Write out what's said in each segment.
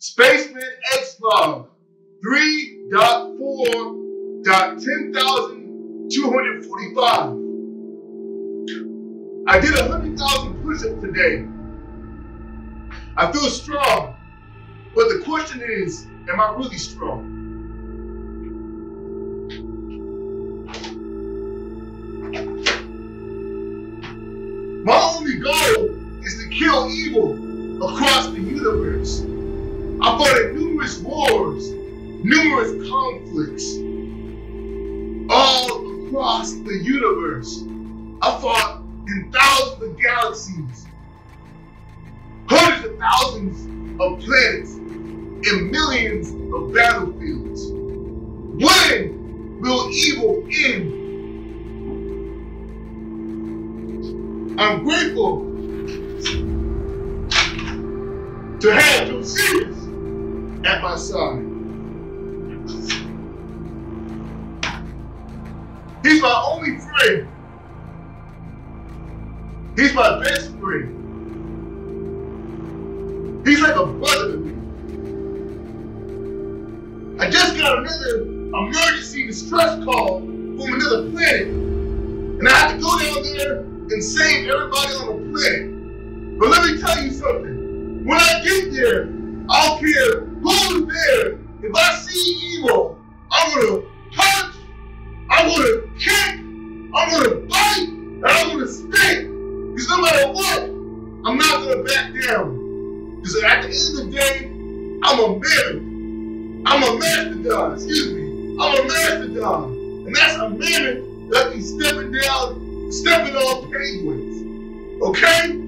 Spaceman X Log 3.4.10,245. I did 100,000 push ups today. I feel strong, but the question is, am I really strong? My only goal is to kill evil across the universe. I fought in numerous wars, numerous conflicts, all across the universe. I fought in thousands of galaxies, hundreds of thousands of planets, and millions of battlefields. When will evil end? I'm grateful to have Josephus at my side. He's my only friend. He's my best friend. He's like a brother to me. I just got another emergency distress call from another planet. And I have to go down there and save everybody on the planet. But let me tell you something. When I get there, I don't care there. If I see evil, I'm gonna punch, I'm gonna kick, I'm gonna bite, and I'm gonna spit. Because no matter what, I'm not gonna back down. Because at the end of the day, I'm a man. I'm a mastodon, excuse me. I'm a mastodon. And that's a mammoth that be stepping down, stepping on penguins. Okay?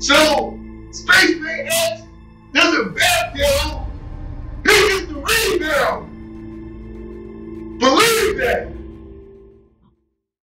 So, Spaceman X doesn't that.